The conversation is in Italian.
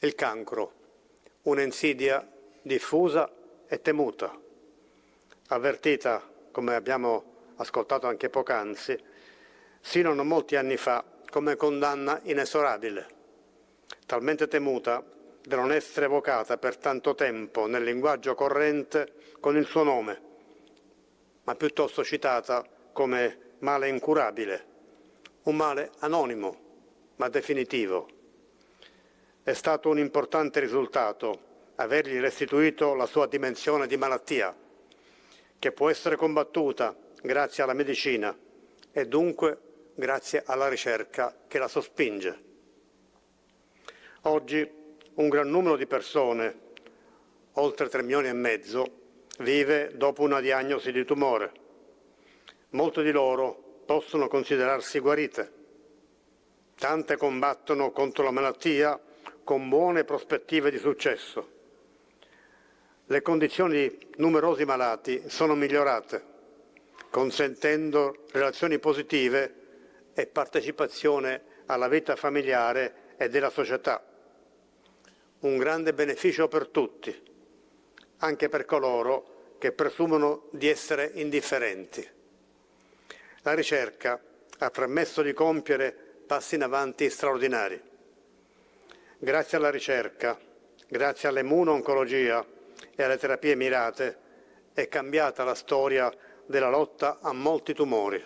Il cancro, un'insidia diffusa e temuta, avvertita, come abbiamo ascoltato anche poc'anzi, sino a non molti anni fa come condanna inesorabile, talmente temuta da non essere evocata per tanto tempo nel linguaggio corrente con il suo nome, ma piuttosto citata come male incurabile, un male anonimo ma definitivo è stato un importante risultato avergli restituito la sua dimensione di malattia, che può essere combattuta grazie alla medicina e dunque grazie alla ricerca che la sospinge. Oggi un gran numero di persone, oltre 3 milioni e mezzo, vive dopo una diagnosi di tumore. Molte di loro possono considerarsi guarite. Tante combattono contro la malattia con buone prospettive di successo. Le condizioni di numerosi malati sono migliorate, consentendo relazioni positive e partecipazione alla vita familiare e della società. Un grande beneficio per tutti, anche per coloro che presumono di essere indifferenti. La ricerca ha permesso di compiere passi in avanti straordinari. Grazie alla ricerca, grazie all'immuno-oncologia e alle terapie mirate, è cambiata la storia della lotta a molti tumori.